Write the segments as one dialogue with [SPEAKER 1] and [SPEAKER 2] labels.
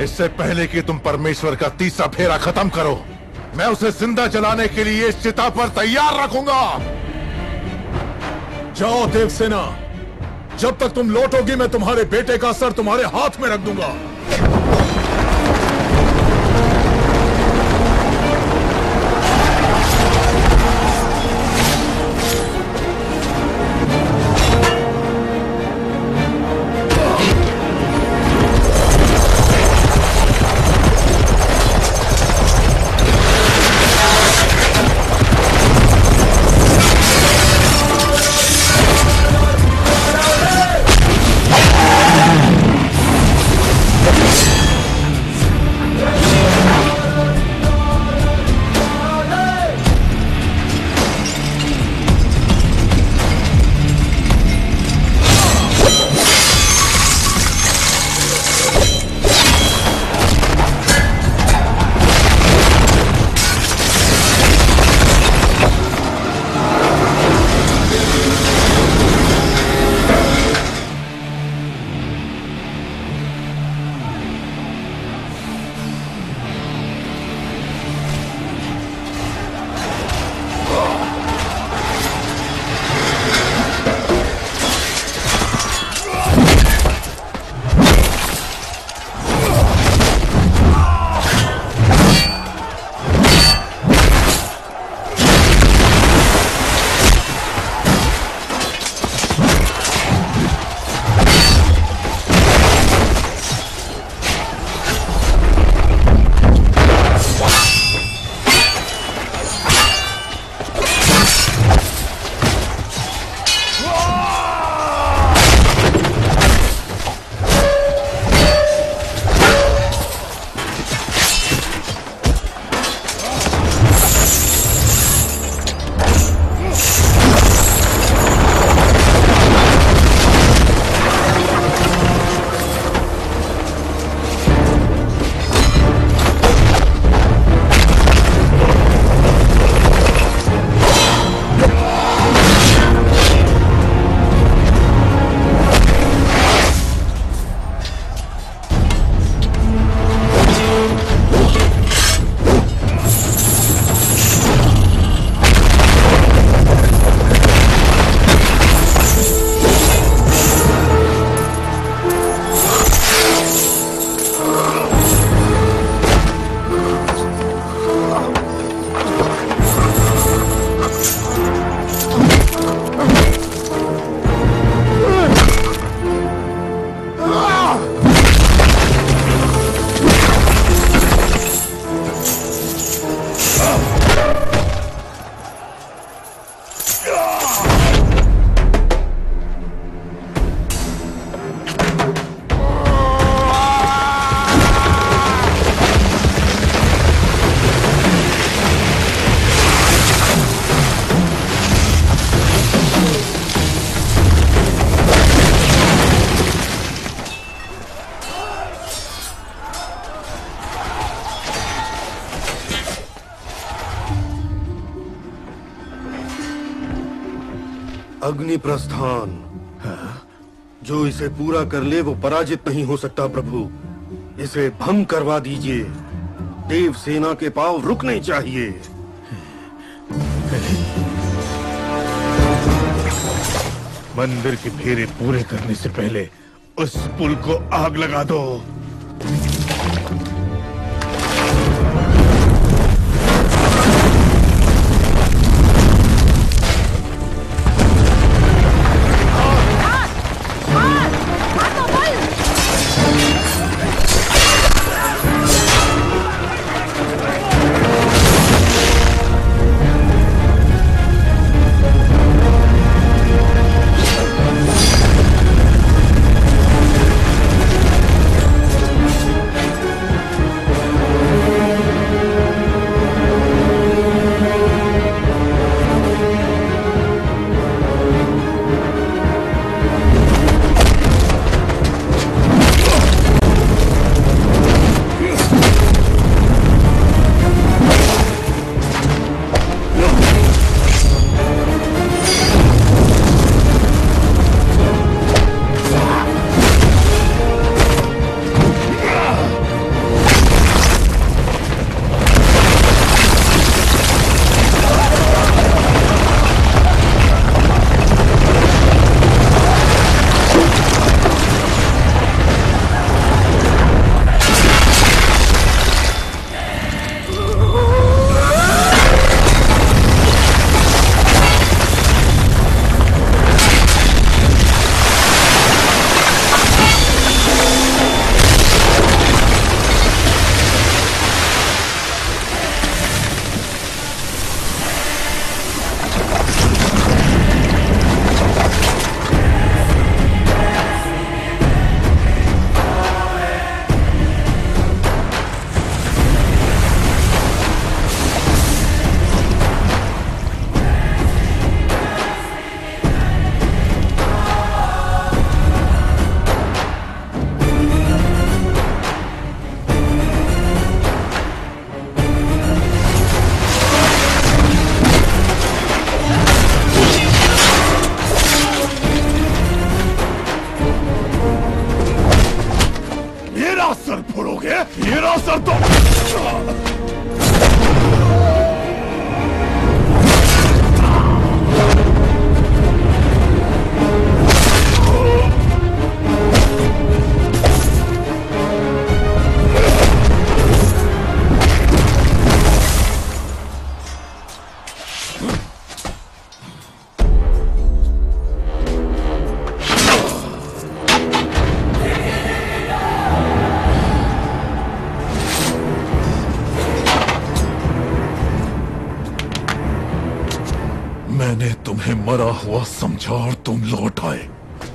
[SPEAKER 1] इससे पहले कि तुम परमेश्वर का तीसरा फेरा खत्म करो, मैं उसे ज़िंदा जलाने के लिए इस चिता पर तैयार रखूँगा।
[SPEAKER 2] जाओ देवसेना, जब तक तुम लौटोगी, मैं तुम्हारे बेटे का सर तुम्हारे हाथ में रख दूँगा।
[SPEAKER 3] अग्नि प्रस्थान जो इसे पूरा कर ले, वो पराजित नहीं हो सकता, प्रभु। इसे भंग करवा दीजिए। देव सेना के पाव रुकने चाहिए।
[SPEAKER 1] मंदिर के फेरे पूरे करने से पहले उस पुल को आग लगा दो।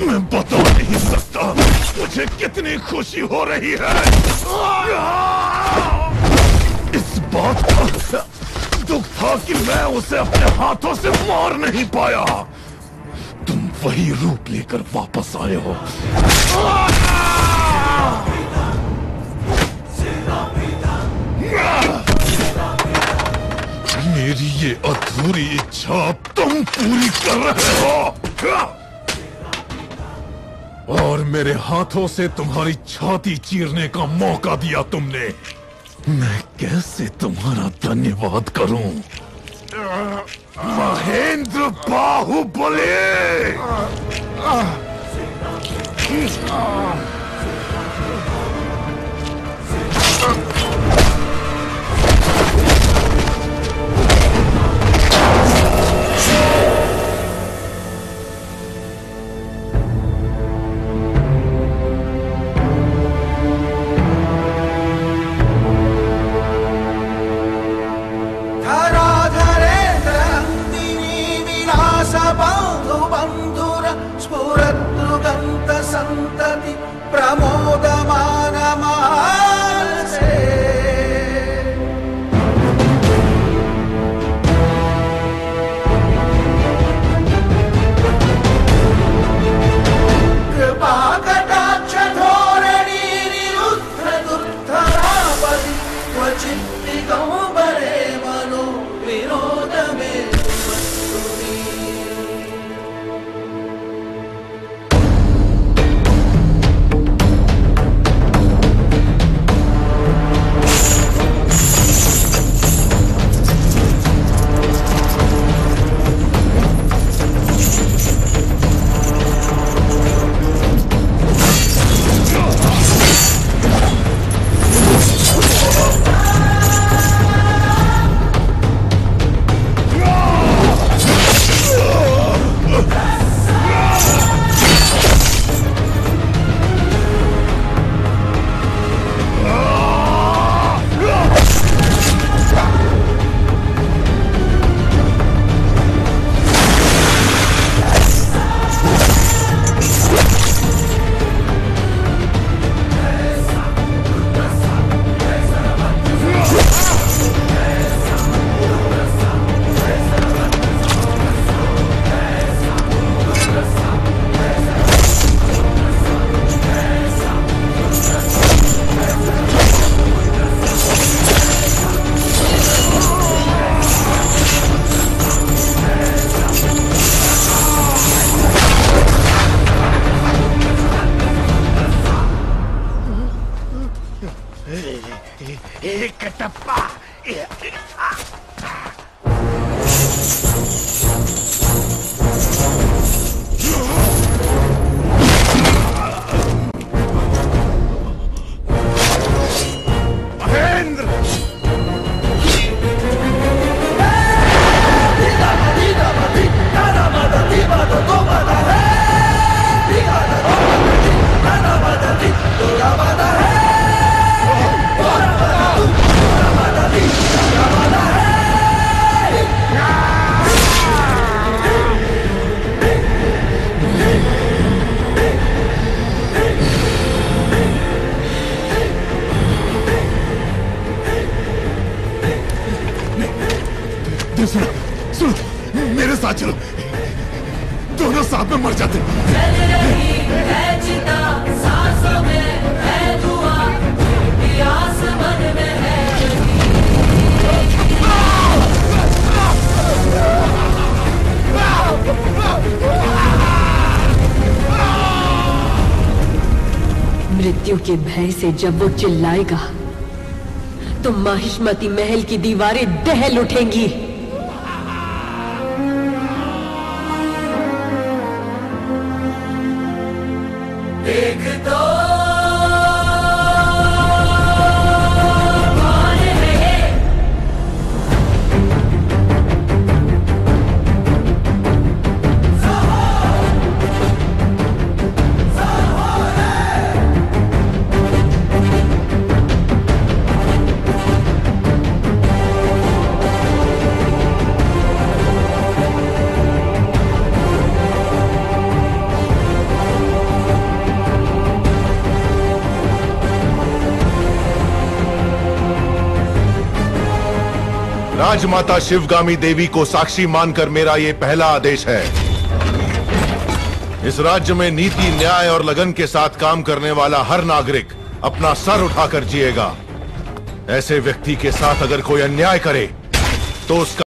[SPEAKER 2] मैं बता नहीं सकता मुझे कितनी खुशी हो रही है इस बात का दुख था कि मैं उसे अपने हाथों से मार नहीं पाया। तुम वही रूप लेकर वापस आए हो। मेरी ये अधूरी इच्छा तुम पूरी कर रहे हो। और मेरे हाथों से तुम्हारी छाती चीरने का मौका दिया तुमने। मैं कैसे तुम्हारा धन्यवाद करूँ? महेंद्र बाहुबली!
[SPEAKER 4] స్ఫురద్రుగంత
[SPEAKER 5] సంతతి ప్రమోదమా Ah! सुनो। सुनो, मेरे साथ चलो। दोनों साथ में मर जाते
[SPEAKER 6] मृत्यु के भय से जब वो चिल्लाएगा तो माहिष्मती महल की दीवारें दहल उठेंगी।
[SPEAKER 7] देख तो
[SPEAKER 1] राजमाता शिवगामी देवी को साक्षी मानकर मेरा ये पहला आदेश है। इस राज्य में नीति, न्याय और लगन के साथ काम करने वाला हर नागरिक अपना सर उठाकर जिएगा। ऐसे व्यक्ति के साथ अगर कोई अन्याय करे तो उसका